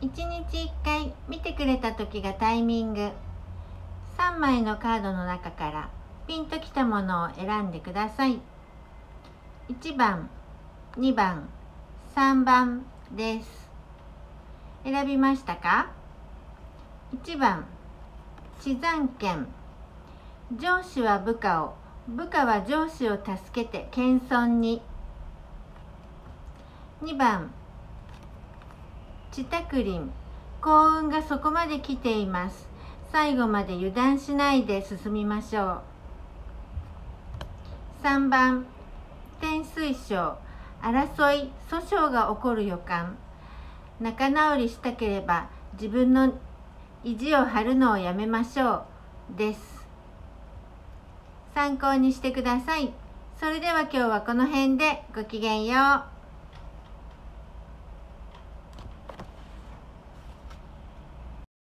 1日1回見てくれた時がタイミング。3枚のカードの中からピンときたものを選んでください。1番2番3番です。選びましたか？1番地山権上司は部下を部下は上司を助けて謙遜に。2番自宅林幸運がそこまで来ています。最後まで油断しないで進みましょう。3番天水晶争い訴訟が起こる予感。仲直りしたければ自分の意地を張るのをやめましょう。です。参考にしてください。それでは今日はこの辺でごきげんよう。